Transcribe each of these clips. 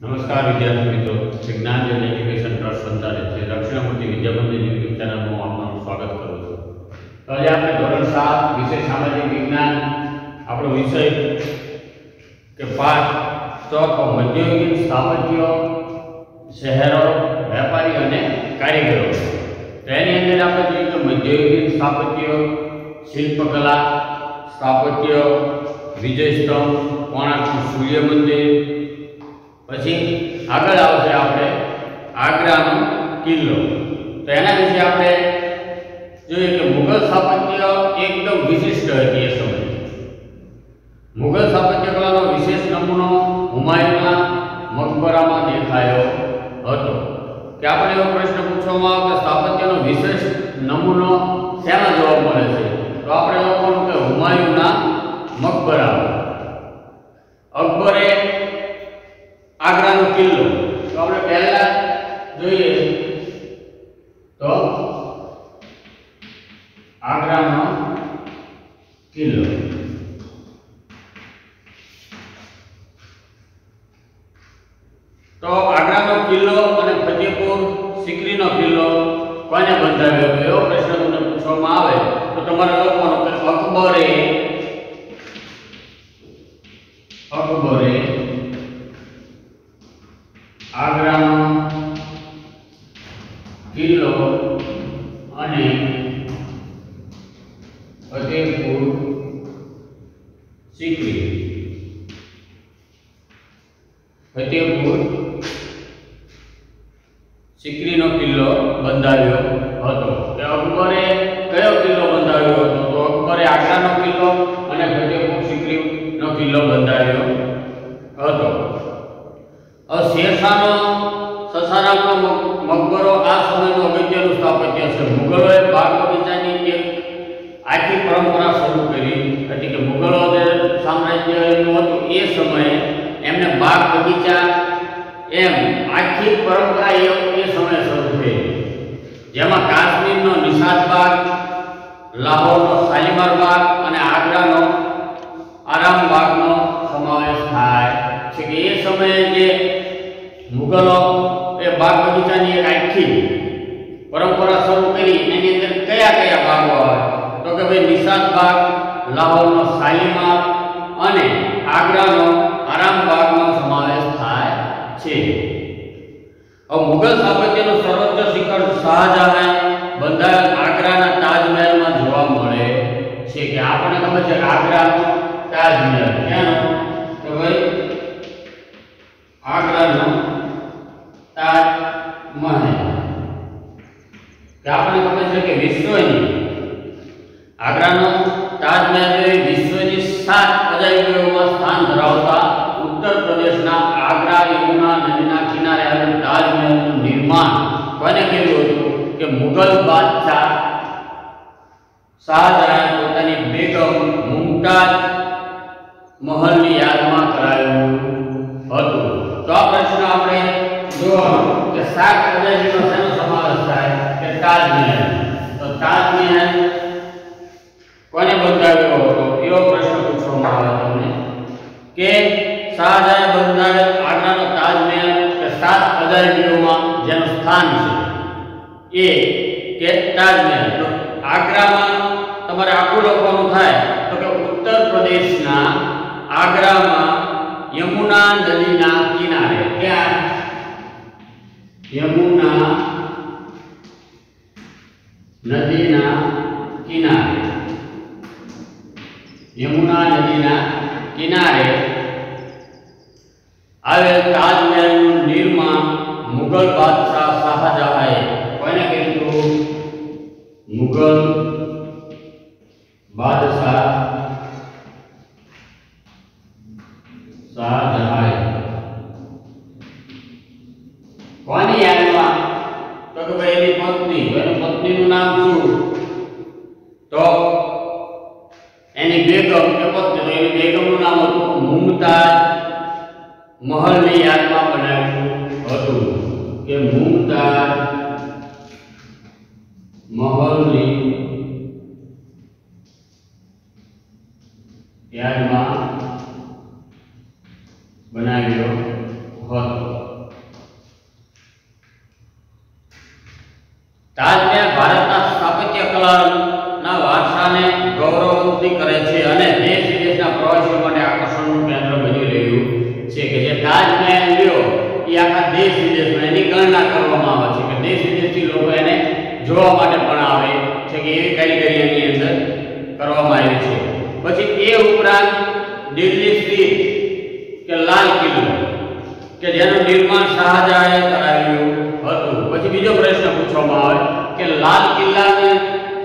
નમસ્કાર વિદ્યાર્થી મિત્રો. વિજ્ઞાન જન એજ્યુકેશન ટ્રસ્ટ સંચાલિત છે. દક્ષિણમૂર્તિ વિદ્યામંદિર યુટ્યુબ ચેનલમાં આપનું સ્વાગત કરું છું. તો આજે આપણે ધોરણ સાત, વિષય સામાજિક વિજ્ઞાન, આપણો વિષય કે પાઠ ચોક મધ્યયુગીન સ્થાપત્યો, શહેરો, વેપારી અને કારીગરો. તો એની અંદર આપણે જોઈએ કે મધ્યયુગીન સ્થાપત્યો, શિલ્પકલા, સ્થાપત્ય, વિજય સ્તંભ કોણાર્કનું સૂર્ય મંદિર પછી આગળ આવશે આપણે આગ્રાનો કિલ્લો. તો એના વિશે આપણે જોઈએ કે મુઘલ સ્થાપત્ય એકદમ વિશિષ્ટ હતી એ સમયે. મુઘલ સ્થાપત્ય કલાનો વિશેષ નમૂનો હુમાયુના મકબરામાં દેખાયો હતો. કે આપણે એવો પ્રશ્ન પૂછવામાં આવે કે સ્થાપત્યનો વિશેષ નમૂનો શેમાં જોવા મળે છે? તો આપણે એવો કહું કે હુમાયુના મકબરામાં. અકબરે આગ્રાનો કિલ્લો તો આપણે પહેલા જોઈએ તો આગ્રાનો કિલ્લો. તો આગ્રાનો કિલ્લો અને ફતેપુર સિકરીનો કિલ્લો કોને બંધાવ્યો એવો પ્રશ્ન તમને પૂછવામાં આવે તો તમારે લખવાનું કે અકબરે અકબરે આગ્રાનો કિલ્લો અને ફતેહપુર સિકરી ફતેહપુર સિકરીનો કિલ્લો બંધાવ્યો હતો કે અકબરે કયો કિલ્લો બંધાવ્યો હતો તો અકબરે આગ્રાનો કિલ્લો અને ફતેહપુર સિકરીનો કિલ્લો બંધાવ્યો હતો. શેરશાહનો સસારામનો મકબરો આ સમયનો અગત્યનું સ્થાપત્ય છે. મુગલોએ બાગ બગીચાની એક આખી પરંપરા શરૂ કરી હતી કે મુગલો જે સામ્રાજ્યનું હતું એ સમયે એમને બાગ બગીચા એમ આખી પરંપરા એ એ સમયે શરૂ થઈ. જેમાં કાશ્મીરનો નિષાદ બાગ, લાહોરનો શાલીમાર બાગ અને આગ્રાનો આરામ બાગનો સમયે જે મુગલો એ બાગ બગીચાની એક આખી પરંપરા શરૂ કરી એની અંદર કયા કયા બાગો આવે? તો કે ભાઈ નિશાદ બાગ, લાહોરનો શાલીમાર અને આગ્રાનો આરામ બાગનો સમાવેશ થાય છે. હવે મુગલ સ્થાપત્યનું સર્વોચ્ચ શિખર શાહજહાં બંધાયેલ આગ્રાના તાજમહેલમાં જોવા મળે છે કે આપણને ખબર છે આગ્રાનો તાજમહેલ ક્યાંનો આગ્રાનો તાજમહેલ કે આપણને ખબર છે કે વિશ્વની આગ્રાનો તાજમહેલ એ વિશ્વની સાત અજાયબીઓમાં સ્થાન ધરાવતા ઉત્તર પ્રદેશના આગ્રા યમુના નદીના કિનારે આવેલ તાજમહેલનું નિર્માણ કોને કર્યું હતું? કે મુઘલ બાદશાહ શાહજહાં સાત અજાયબીનો શેનો સમાવેશ થાય કે તાજમહેલ? તો તાજમહેલ કોને બંધાવ્યો હતો? એવો પ્રશ્ન પૂછવામાં આવે તમને કે શાહજહાં બંધાવેલ આગ્રાનો તાજમહેલ કે સાત અજાયબીઓમાં જેનું સ્થાન છે? એ કે તાજમહેલ. તો આગ્રામાં તમારે આખું લખવાનું થાય તો કે ઉત્તર પ્રદેશના આગ્રામાં યમુના નદીના કિનારે. यमुना नदी ना किनारे यमुना नदी ना किनारे તો કે પત્ની. તો પત્નીનું નામ શું? તો એની બેગમ કે પત્ની, તો એની બેગમનું નામ હતું મુમતાજ મહલની યાદમાં બનાવ્યું હતું. કે મુમતાજ તાજમહેલ ભારતના સ્થાપત્ય કલાના વારસાને ગૌરવવંતી કરે છે અને દેશ વિદેશના પ્રવાસીઓ માટે આકર્ષણનું કેન્દ્ર બની રહ્યું છે કે જે તાજમહેલ લ્યો, એ આખા દેશ વિદેશમાં એની ગણના કરવામાં આવે છે કે દેશ વિદેશથી લોકો એને જોવા માટે પણ આવે છે કે એવી કારીગરી એની અંદર કરવામાં આવી છે. પછી એ ઉપરાંત દિલ્હી સ્ટ્રીટ કે લાલ કિલ્લો, કે જેનું નિર્માણ શાહજહાએ કરાવ્યું હતું. પછી બીજો પ્રશ્ન પૂછવામાં આવે કે લાલ કિલ્લાની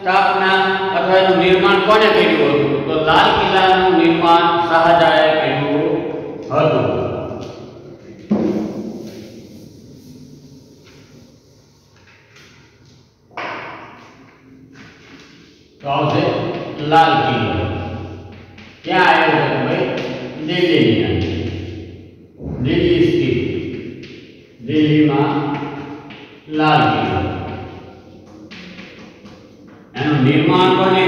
સ્થાપના અથવા એનું નિર્માણ કોને કર્યું હતું? તો લાલ કિલ્લાનું નિર્માણ શાહજહાએ કર્યું હતું. તો આવશે લાલ કિલ્લો. ક્યાં આવ્યો છે ભાઈ? દિલ્હીની અંદર. દિલ્હી સ્થિત. દિલ્હીમાં લાલ કિલ્લો એનું નિર્માણ કોને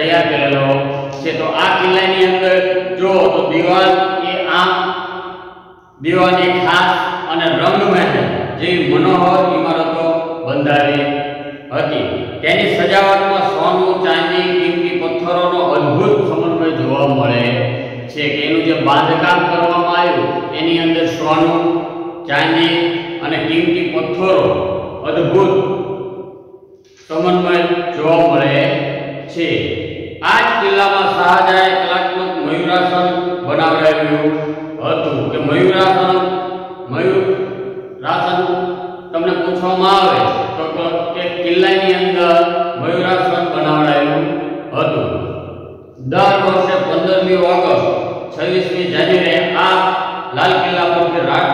તૈયાર કરેલો છે. તો આ કિલ્લાની અંદર જો તો દીવાલ એ આમ દીવાની ખાસ અને રંગમહેલ જેવી મનોહર ઇમારતો બંધાવી હતી. તેની સજાવટમાં સોનું, ચાંદી કિંમતી પથ્થરોનો અદ્ભુત સમન્વય જોવા મળે છે કે એનું જે બાંધકામ કરવામાં આવ્યું, એની અંદર સોનું, ચાંદી અને કિંમતી પથ્થરો અદ્ભુત સમન્વય જોવા મળે છે. આ જ કિલ્લામાં શાહજહાએ કલાત્મક મયુરાસન બનાવડાવ્યું હતું કે મયુરાસન મયુરાસન તમને પૂછવામાં આવે તો ક- કિલ્લાની અંદર મયુરાસન બનાવડાયું હતું. દર વર્ષે પંદરમી ઓગસ્ટ છવ્વીસમી જાન્યુઆરી આ લાલ કિલ્લા પરથી રાત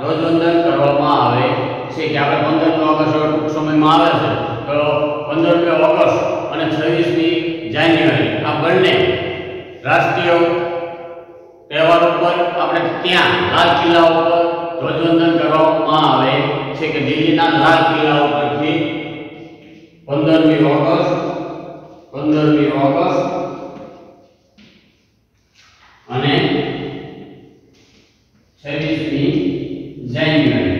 ધ્વજવંદન કરવામાં આવે છે કે આપણે પંદરમી ઓગસ્ટ ટૂંક સમયમાં આવે છે. તો પંદરમી ઓગસ્ટ જાન્યુઆરી આ બંને રાષ્ટ્રીય તહેવાર ઉપર આપણે ત્યાં લાલ કિલ્લા ઉપર ધ્વજવંદન કરવામાં આવે છે કે દિલ્હીના લાલ કિલ્લા ઉપરથી પંદરમી ઓગસ્ટ પંદરમી ઓગસ્ટ અને છવ્વીસમી જાન્યુઆરી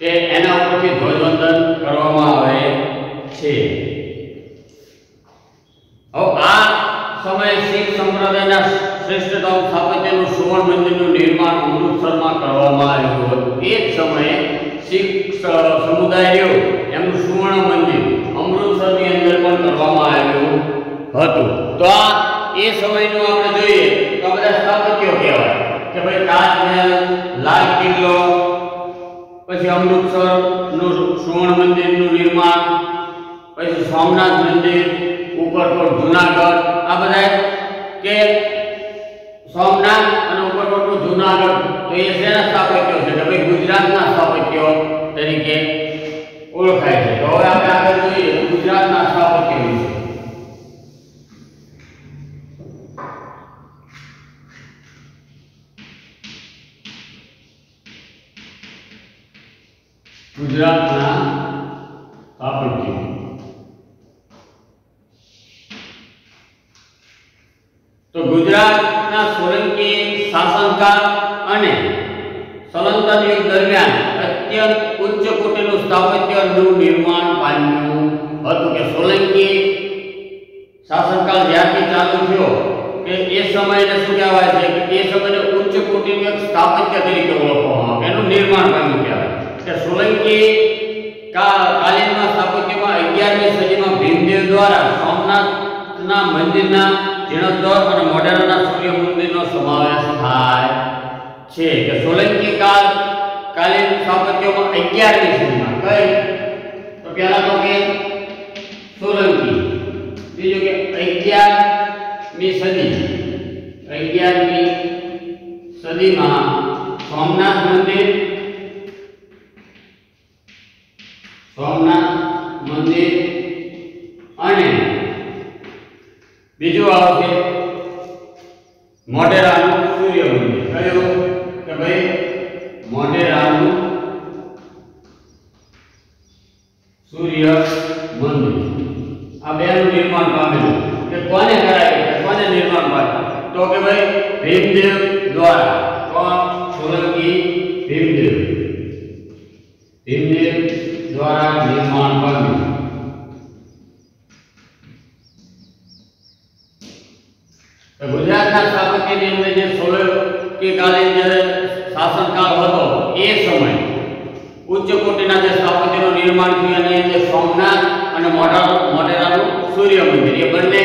કે એના ઉપરથી ધ્વજવંદન કરવામાં આવે છે હવે આ સમયે શીખ સંપ્રદાયના શ્રેષ્ઠતમ સ્થાપત્યનું સુવર્ણ મંદિરનું નિર્માણ અમૃતસરમાં કરવામાં આવ્યું હતું. એ જ સમયે શીખ સમુદાય રહ્યો એમનું સુવર્ણ મંદિર અમૃતસરની અંદર પણ કરવામાં આવ્યું હતું. તો આ એ સમયનું આપણે જોઈએ તો બધા સ્થાપત્યો કહેવાય. કે ભાઈ તાજમહેલ, લાલ કિલ્લો, પછી અમૃતસરનું સુવર્ણ મંદિરનું નિર્માણ, પછી સોમનાથ મંદિર ઉપરકોટ જુનાગઢ આ તો ગુજરાતના સોલંકી શાસનકાળ અને સલંતન યુગ દરમિયાન અત્યંત ઉચ્ચ કોટીનું સ્થાપત્યનું નિર્માણ પામ્યું હતું કે સોલંકી શાસનકાળ જ્યારથી ચાલુ થયો કે એ સમયને શું કહેવાય છે કે એ સમયને ઉચ્ચ કોટીનું એક સ્થાપત્ય તરીકે ઓળખવામાં આવે, એનું નિર્માણ પામ્યું કહેવાય. કે સોલંકી કા- કાલીનમાં સ્થાપત્યમાં અગિયારમી સદીમાં ભીમદેવ દ્વારા સોમનાથના મંદિરના જીર્ણોદ્ધાર અને મોઢેરાના સૂર્ય મંદિરનો સમાવેશ થાય છે કે સોલંકી કાળ કાલીન સ્થાપત્યોમાં અગિયારમી સદીમાં કઈ? તો પહેલા તો કે સોલંકી. બીજું કે અગિયારમી સદી. અગિયારમી સદીમાં સોમનાથ મંદિર, સોમનાથ મંદિર અને બીજું આવશે મોઢેરાનું સૂર્ય મંદિર. કયું? કે ભાઈ? મોઢેરાનું સૂર્ય મંદિર. આ બેનું નિર્માણ પામેલું. કે કોને કરાયું કોને નિર્માણ પામ્યું તો કે ભાઈ? ભીમદેવ દ્વારા કોણ સોલંકી ભીમદેવ ભીમદેવ દ્વારા નિર્માણ પામ્યું તો ગુજરાતના સ્થાપત્યની અંદર જે સોલંકી કાલીન જ્યારે શાસનકાળ હતો, એ સમય ઉચ્ચ કોટીના જે સ્થાપત્યનું નિર્માણ થયું, અને જે સોમનાથ અને મોઢા, મોઢેરાનું સૂર્ય મંદિર એ બંને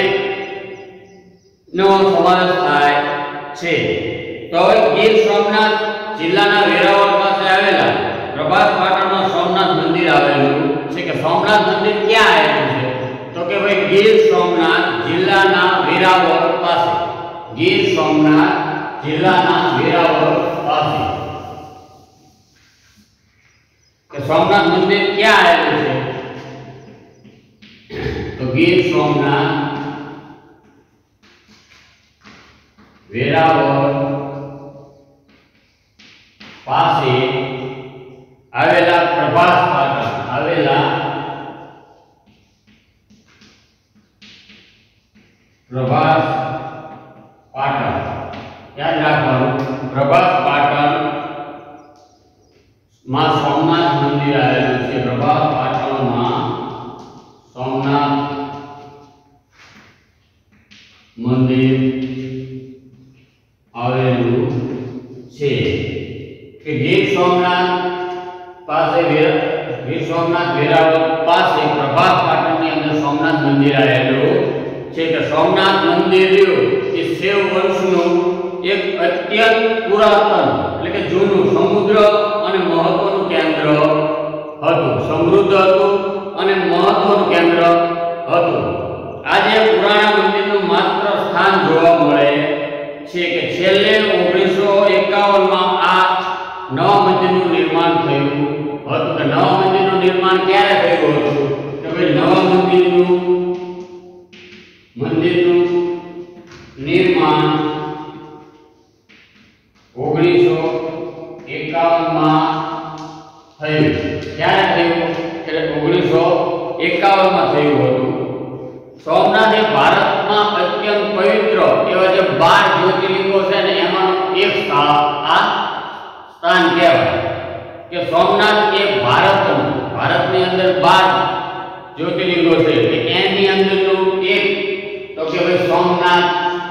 નો સમાવેશ થાય છે. તો હવે ગીર સોમનાથ જિલ્લાના વેરાવળ પાસે આવેલા પ્રભાસ પાટણમાં સોમનાથ મંદિર આવેલું છે કે સોમનાથ મંદિર ક્યાં આવેલું છે? તો કે ભાઈ ગીર સોમનાથ જિલ્લાના વેરાવળ પાસે. ગીર સોમનાથ જિલ્લાના વેરાવળ પાસે કે સોમનાથ મંદિર ક્યાં આવેલું છે? તો ગીર સોમનાથ, વેરાવળ, પાસે, આવેલા પ્રભાસ પાટણ આવેલા પ્રભાસ પ્રભાસ પાટણમાં સોમનાથ મંદિર આવેલું છે. પ્રભાસ એકાવનમાં થયું. ક્યારે થયું? ઓગણીસો એકાવનમાં થયું હતું. સોમનાથ એ ભારતમાં અત્યંત પવિત્ર એવા જે બાર જ્યોતિર્લિંગો છે ને, એમાંનું એક આ સ્થાન કહેવાય. કે સોમનાથ એ ભારતનું, ભારતની અંદર બાર જ્યોતિર્લિંગો છે. એની અંદરનું એક, તો કે સોમનાથ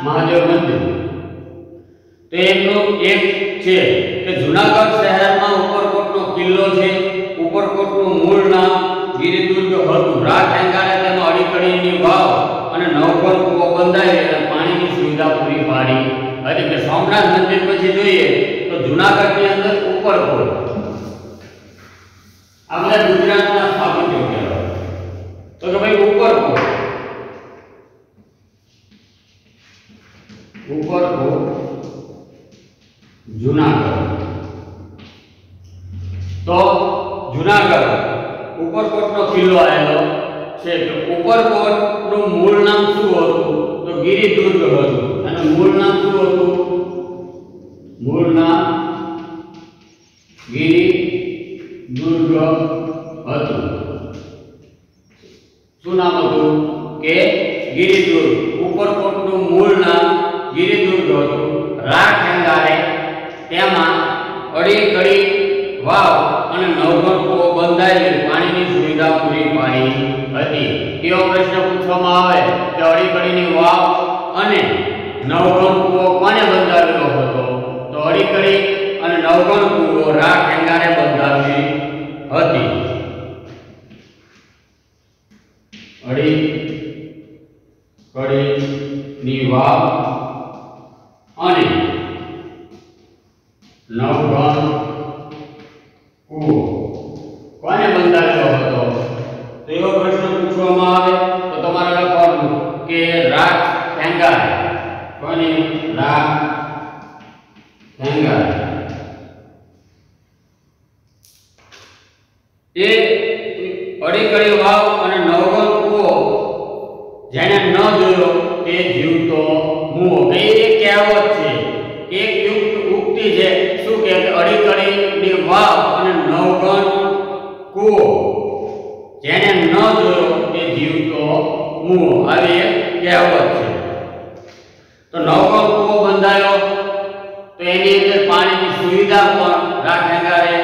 મહાદેવ મંદિર. તો એમનું એક છે કે જુનાગઢ શહેરમાં ઉપરકોટનો કિલ્લો છે. ઉપરકોટનું મૂળ નામ ગિરિદુર્ગ હતું. રાત તેમાં અડીકડીની વાવ અને નવઘર કૂવો બંધાઈ અને પાણીની સુવિધા પૂરી પાડી હતી. કે સોમનાથ મંદિર પછી જોઈએ તો જુનાગઢની અંદર ઉપરકોટ. આપણે બધા ગુજરાતના સ્થાપત્યો કહેવાય તો કે ભાઈ ઉપરકોટ ઉપરકોટ જુનાગઢ તો જુનાગઢ ઉપરકોટનો કિલ્લો આવેલો છે. તો ઉપરકોટનું મૂળ નામ શું હતું? તો ગિરિદુર્ગ હતું. અને મૂળ નામ શું હતું? મૂળ નામ ગિરિદુર્ગ હતું. શું નામ હતું? કે ગિરિદુર્ગ. ઉપરકોટનું મૂળ નામ ગિરિદુર્ગ હતું. રાખ અંગારે તેમાં અડી કડી વાવ અને નવઘણ કૂવો બંધાયેલી પાણીની સુવિધા પૂરી પાડી હતી. એવો પ્રશ્ન પૂછવામાં આવે કે અડી કડીની વાવ અને નવઘણ કૂવો કોને બંધાવેલો હતો? તો અડી કડી અને નવઘણ કૂવો રાખ અંગારે બંધાવી હતી અડી કડીની વાવ અને નવઘણ કૂવો કોને હતો. તો એવો પ્રશ્ન પૂછવામાં આવે તો તમારે લખવાનું કે રાખ થેંગાર કોને? રાખ થેંગાર એ અડીકડી વાવ અને નવગણ કૂવો જેને ન જોયો તે જીવતો મુવો કે એ કહેવત છે એક યુક્ત ઉક્તિ છે શું કે અડીકડીની ન જોયો એ જીવ તો હું એક કહેવત છે. તો નવો કૂવો બંધાયો. તો એની અંદર પાણીની સુવિધા પણ રાખેગારે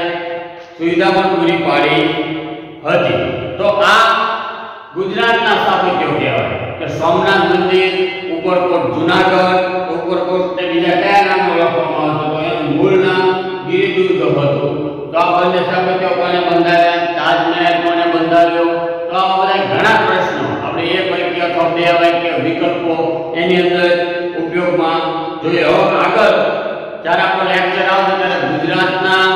સુવિધા પણ પૂરી પાડી હતી. તો આ ગુજરાતના સ્થાપત્યો કહેવાય કે સોમનાથ મંદિર, ઉપરકોટ જુનાગઢ, ઉપરકોટ તે બીજા કયા નામ ઓળખવામાં આવતું તો એનું મૂળ નામ ગિરિદુર્ગ હતું. તો આ બંને સ્થાપત્યો કોને બંધાવ્યા એક વાક્ય અથવા બે વાક્ય વિકલ્પો એની અંદર ઉપયોગમાં જોઈએ. હવે આગળ, જ્યારે આપણો લેક્ચર આવશે ત્યારે ગુજરાતના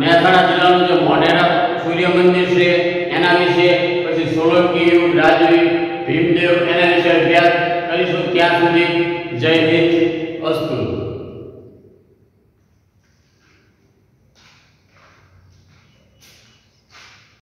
મહેસાણા જિલ્લાનું જે મોઢેરા સૂર્ય મંદિર છે, એના વિશે, પછી સોલંકી રાજવી ભીમદેવ, એના વિશે અભ્યાસ કરીશું. ત્યાં સુધી જય હિન્દ. અસ્તુ.